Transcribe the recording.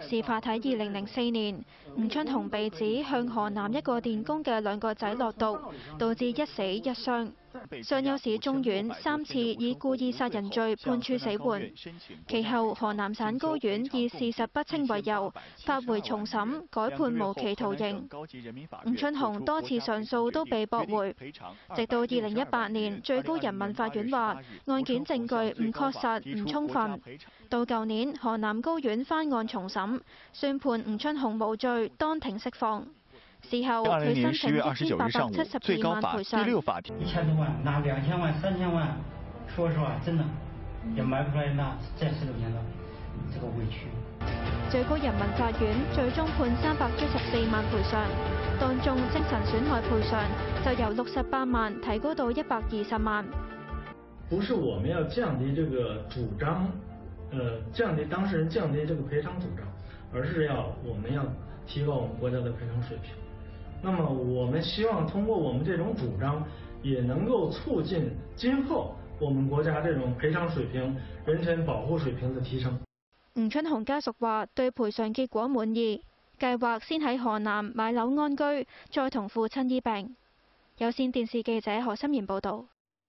事發喺二零零四年，吳春紅被指向河南一個電工嘅兩個仔落毒，導致一死一傷。上幼市中院三次以故意殺人罪判處死緩，其後河南省高院以事實不清為由，發回重審，改判無期徒刑。吳春紅多次上訴都被駁回，直到二零一八年，最高人民法院話案件證據唔確實、唔充分。到舊年，河南高院翻案重審，宣判吳春紅無罪，當庭釋放。事后佢申請一千八百七十二萬賠償。一千多萬，拿兩千萬、三千萬，說實話，真的也買不出來那這十六年的這個委屈。最高人民法院最終判三百七十四萬賠償，當中精神損害賠償就由六十八萬提高到一百二十萬。不是我們要降低這個主張，呃，降低當事人降低這個賠償主張，而是要我們要提高我們國家的賠償水平。那么我们希望通过我们这种主张，也能够促进今后我们国家这种赔偿水平、人身保护水平的提升。吴春红家属话对赔偿结果满意，计划先喺河南买楼安居，再同父亲医病。有线电视记者何心妍报道。